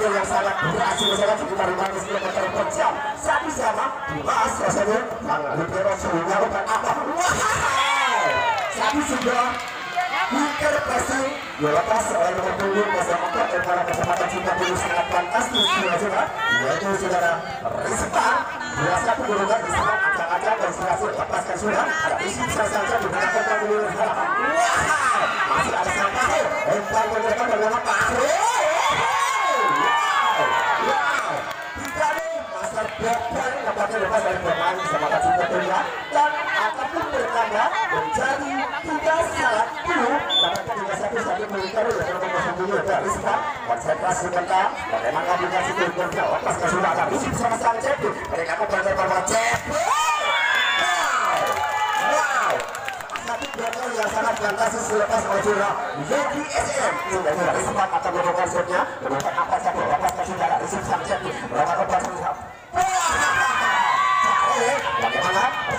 seperti yang sangat berhasil misalkan sekitar 500 km per jam saat di sana dibahas rasanya yang Lutero suhunya bukan apa? Wow! Ini sudah. Wicker pressing dilepas oleh nomor punggung Masa Motor dan para kecepatan cinta puluh sangat fantastis saudara yaitu saudara Rizpan dua satu golongan diserang acak-acak dan berhasil lepaskan sudah ada isi saja digunakan dulu wow! Masih ada sang Kahir Empang menjelaskan bagaimana Kahir Blackburn dampaknya lepas dari pemain cinta dunia dan ataupun bertanda menjadi tiga salah dulu. Dapat ketiga satu satu mengikat oleh nomor dulu ada Rizka konsentrasi mereka bagaimana aplikasi itu? Berjauh pasca sudah ada Rizky sama sang Cepi mereka kembali bahwa Cepi wow! Wow! Satu belakang yang sangat fantastis selepas Ojura Yogi SM sudah mulai sempat akan melakukan konsepnya menemukan apa saja? Lepas kasih darah Rizky sang Cepi mereka kembali sudah Bagaimana?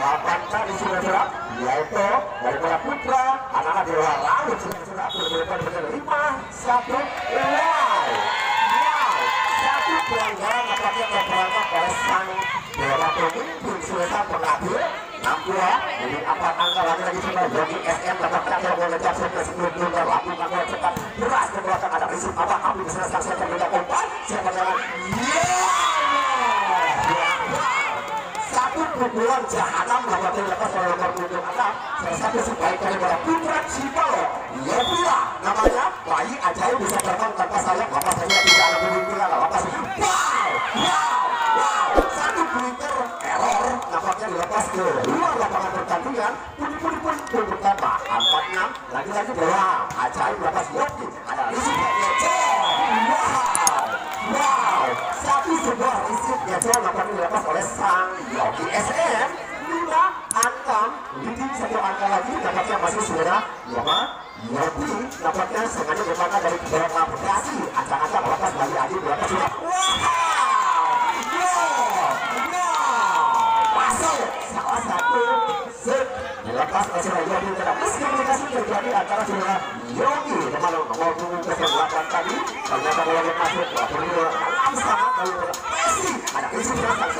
delapan kali sudah jerak yaitu dari para putra anak-anak di luar laut jerak berbeda dengan lima satu wow wow satu pelanggaran nampaknya terperangkap oleh sang dewa pemimpin Sultan pengadil dua ini empat angka lagi lagi SM dapat kacau mengejar sampai sebelum belum lakukan dengan cepat beras ke belakang ada risik apa api bisa saksikan dengan umpan siapa jalan satu pukulan jahanam dilepas oleh nomor punggung anak salah satu sebaik dari para putra Cipalo ya pula namanya bayi ajaib bisa terbang tanpa sayap lepas saja tidak ada pemimpinan lepas wow wow wow satu blinker error nampaknya dilepas ke luar lapangan pertandingan pun pun pun pun pertama empat enam lagi-lagi bola ajaib lepas Yogi ada risik wow wow satu sebuah risik gadget nampaknya dilepas oleh sang Yogi SM lima enam leading satu angka lagi nampaknya masih saudara Yoma Yogi nampaknya sengaja bermata dari beberapa bekasi acak-acak lepas dari Adi berapa sudah wow wow masuk salah satu dilepas masih terjadi antara saudara Yogi dengan nomor tadi ternyata masuk kali Messi ada belakang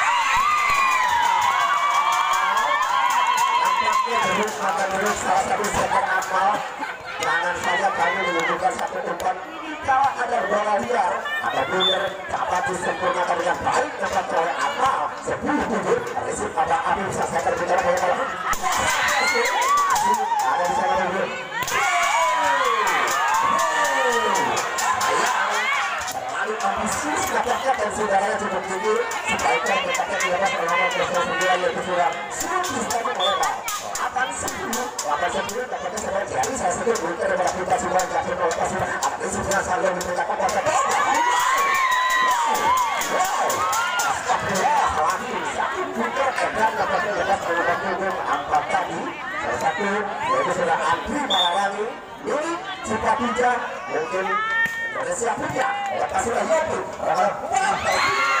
Habib akan menurut salah satu second akmal jangan saja kami menunjukkan satu umpan kalau ada bola liar ada bulir dapat disempurnakan dengan baik dapat oleh akmal sepuluh tujuh risik pada Habib bisa saya berbicara bola bola ada terlalu cukup tinggi sebaiknya di atas selama proses sembilan yaitu sudah sudah disediakan oleh Yaitu Mungkin Indonesia punya Lepas sudah Yopi Orang-orang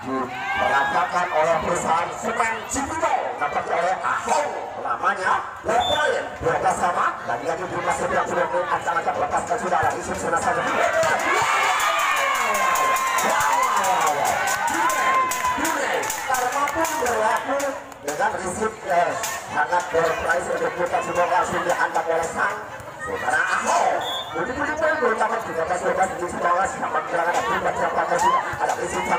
diberangkatkan oleh perusahaan semen Cipino dapat oleh Ahok namanya Lepoin berada sama lagi-lagi jumlah setiap sudah ancang-ancang lepaskan sudah ada isu sana saja karena pun berlaku dengan risik eh, sangat berprice untuk kita semua langsung diantar oleh sang saudara Ahok Begitu pun berucapan juga pas bebas di sekolah sama kerangan ada pribadi yang pakai sudah ada di ada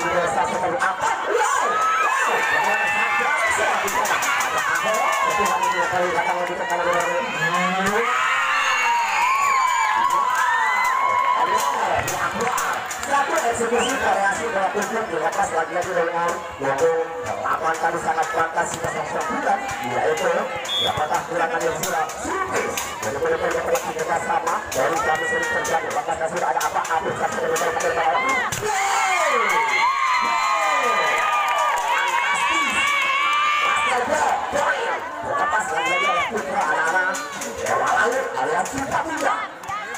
pantas kita yang kita dari kami sering terjadi apakah sudah ada apa? Putra anak-anak Dewa Laut alias Cinta Muda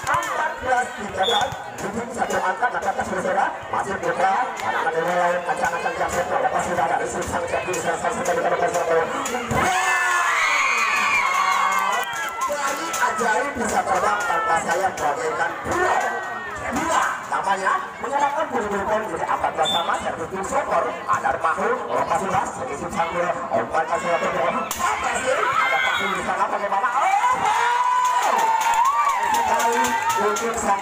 14 13 Tujuh satu saudara masih anak-anak Dewa Laut ancang-ancang lepas sudah ada isu sang jadi selesai sudah kita bekerja Bayi ajaib bisa terbang tanpa sayap bagaikan burung namanya menyalakan bulu-bulu apa bersama servis sokor ada pahu lepas sudah sedikit sambil obat kasih apa sih ada pahu di sana bagaimana? Oh untuk sang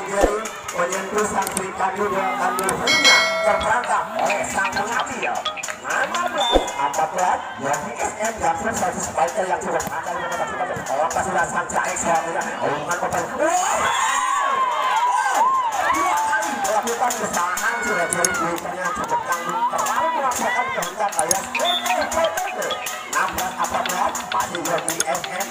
menyentuh sang Sri Hanya terperangkap oleh sang 15 14 yang di SM dan satu sebaiknya yang sudah ada di mana kita kalau sudah sang jaik suaminya omongan kota dua kali melakukan kesalahan sudah jadi duitnya cukup tanggung terlalu melaksanakan kehendak alias 16 14 masih jadi SM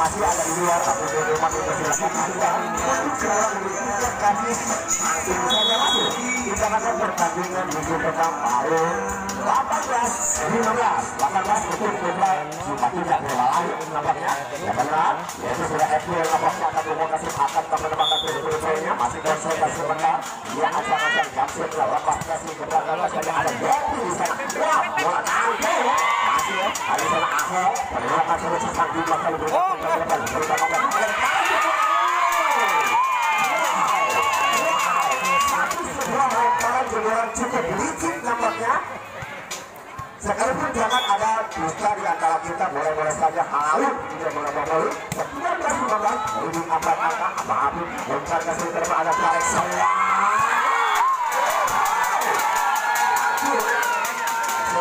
yang masih ada di luar tapi di rumah juga silakan anda untuk kami masuk kita akan pertandingan musuh petang baru 18 15 18 untuk mulai cuma tidak berlalu nampaknya ya benar yaitu sudah FPL nampaknya akan memotasi akan teman-teman turun-turunnya masih konsultasi sebentar dia ancang-ancang jamsir lepas kasih ke belakang saja ada Devi di sana wah bola tangkap ya cukup nampaknya sekalipun jangan ada dusta di antara kita boleh-boleh saja halu tidak boleh-boleh 19 15 lebih apa apa apa apa lempar kasih terima ada tarik semua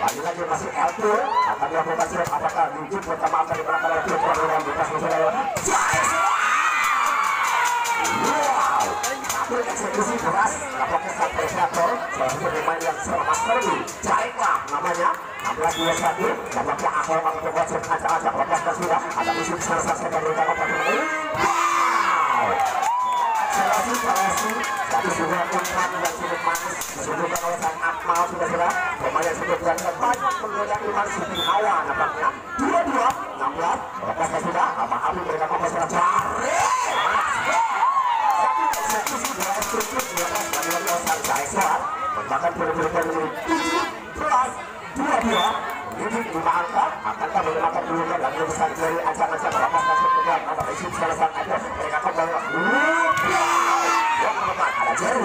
lagi lagi masih L2 akan dilakukan siap apakah wujud pertama akan dimenangkan oleh Silver dalam bekas saudara Wow, tapi eksekusi keras tampaknya sang predator salah satu pemain yang sama sekali Jaiklah namanya 16-21 tampaknya Ahok akan membuat acak-acak lepas dan sudah. Ada musim selesai sebagai berita apa Selasi Selasi Satu sudah umpan yang cukup manis Disebutkan oleh sang Akmal sudah Dua-dua 16 Lepas sudah mereka sudah Satu belas belas menjadi tujuh belas Dua-dua ini menggunakan dulunya dan besar dari ancang-ancang lepas masuk ke dalam apa isu ada mereka kembali yang menekan ada Jerry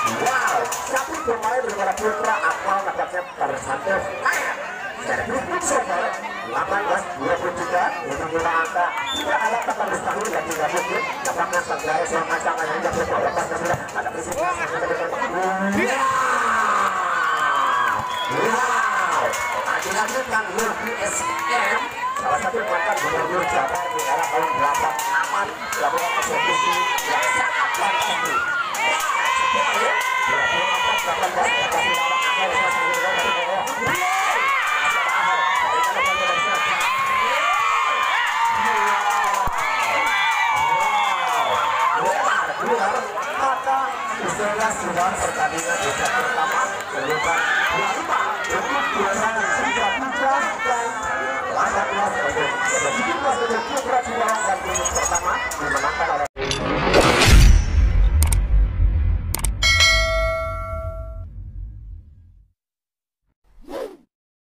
wow satu pemain berbeda putra akmal nampaknya tersantai dari grup super 18 23 untuk lima angka. Tidak ada tidak yang ada Wow, dilanjutkan lebih SPM salah satu mantan gubernur Jabar di era tahun 8 aman melakukan eksekusi yang sangat fantastis. Istilah sudah pertandingan di pertama sebelumkan 25 untuk kemenangan tiga tiga dan laga kelas untuk 17 untuk Putra Cirebon dan tim pertama